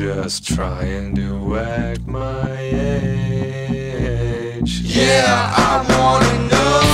just trying to act my age. Yeah, I wanna know.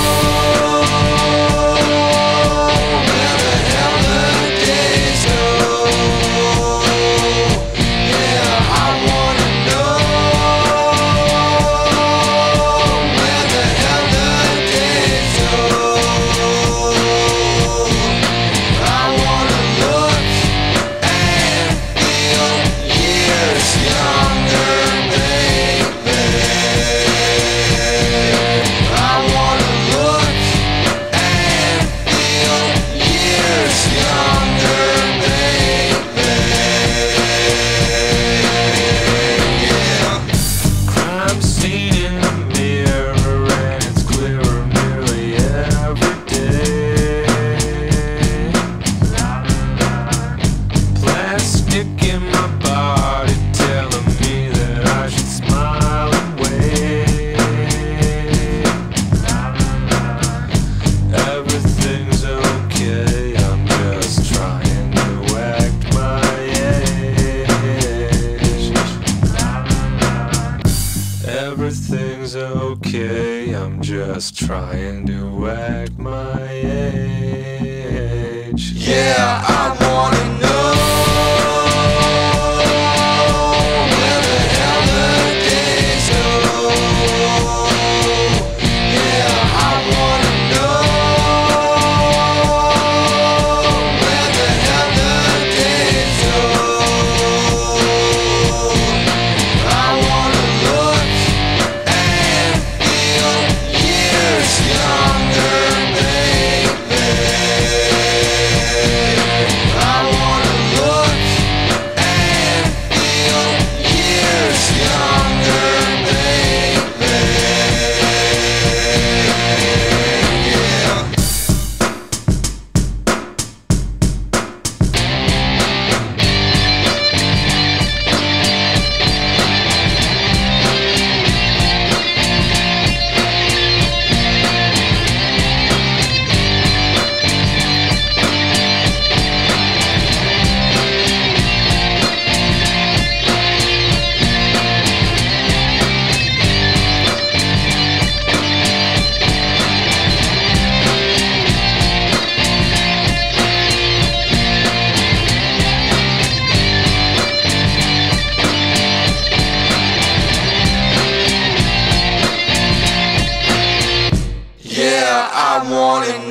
everything's okay. I'm just trying to act my age. Yeah, I wanna know. morning